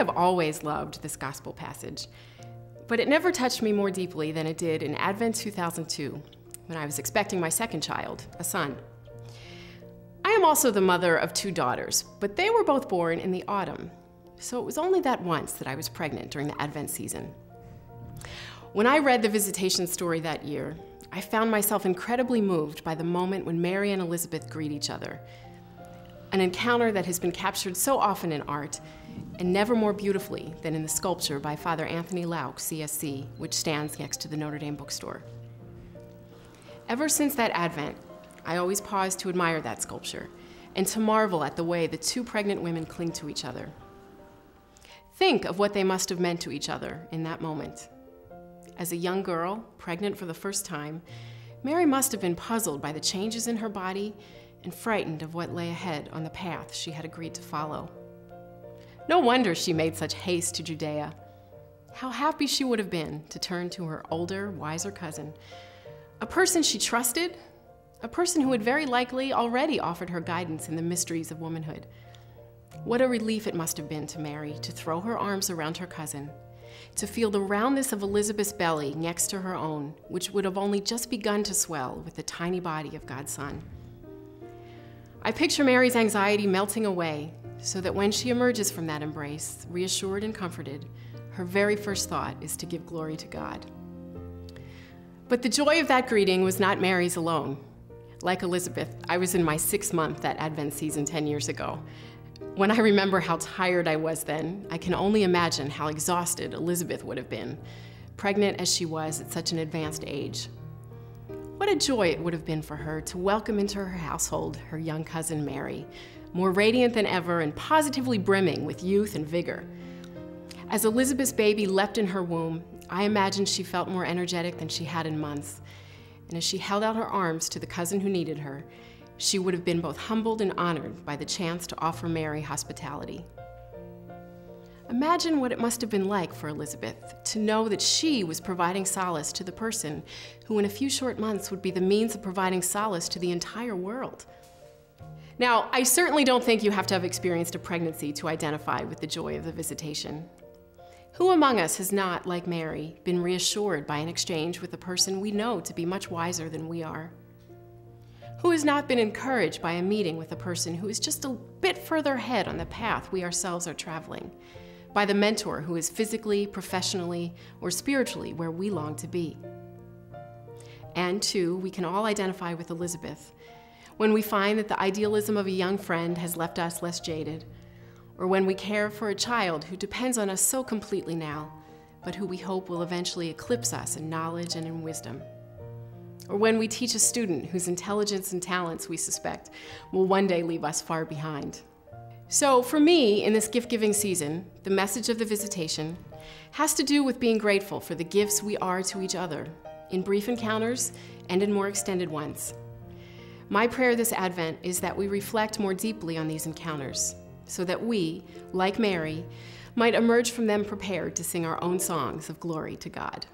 have always loved this gospel passage, but it never touched me more deeply than it did in Advent 2002 when I was expecting my second child, a son. I am also the mother of two daughters, but they were both born in the autumn, so it was only that once that I was pregnant during the Advent season. When I read the visitation story that year, I found myself incredibly moved by the moment when Mary and Elizabeth greet each other. An encounter that has been captured so often in art, and never more beautifully than in the sculpture by Father Anthony Lauck, CSC, which stands next to the Notre Dame bookstore. Ever since that Advent, I always pause to admire that sculpture and to marvel at the way the two pregnant women cling to each other. Think of what they must have meant to each other in that moment. As a young girl, pregnant for the first time, Mary must have been puzzled by the changes in her body and frightened of what lay ahead on the path she had agreed to follow. No wonder she made such haste to Judea. How happy she would have been to turn to her older, wiser cousin, a person she trusted, a person who had very likely already offered her guidance in the mysteries of womanhood. What a relief it must have been to Mary to throw her arms around her cousin to feel the roundness of Elizabeth's belly next to her own, which would have only just begun to swell with the tiny body of God's Son. I picture Mary's anxiety melting away so that when she emerges from that embrace, reassured and comforted, her very first thought is to give glory to God. But the joy of that greeting was not Mary's alone. Like Elizabeth, I was in my sixth month that Advent season 10 years ago, when I remember how tired I was then, I can only imagine how exhausted Elizabeth would have been, pregnant as she was at such an advanced age. What a joy it would have been for her to welcome into her household her young cousin Mary, more radiant than ever and positively brimming with youth and vigor. As Elizabeth's baby leapt in her womb, I imagine she felt more energetic than she had in months. And as she held out her arms to the cousin who needed her, she would have been both humbled and honored by the chance to offer Mary hospitality. Imagine what it must have been like for Elizabeth to know that she was providing solace to the person who, in a few short months, would be the means of providing solace to the entire world. Now, I certainly don't think you have to have experienced a pregnancy to identify with the joy of the visitation. Who among us has not, like Mary, been reassured by an exchange with a person we know to be much wiser than we are? Who has not been encouraged by a meeting with a person who is just a bit further ahead on the path we ourselves are traveling? By the mentor who is physically, professionally, or spiritually where we long to be? And two, we can all identify with Elizabeth when we find that the idealism of a young friend has left us less jaded, or when we care for a child who depends on us so completely now, but who we hope will eventually eclipse us in knowledge and in wisdom or when we teach a student whose intelligence and talents we suspect will one day leave us far behind. So, for me, in this gift giving season, the message of the visitation has to do with being grateful for the gifts we are to each other, in brief encounters and in more extended ones. My prayer this Advent is that we reflect more deeply on these encounters, so that we, like Mary, might emerge from them prepared to sing our own songs of glory to God.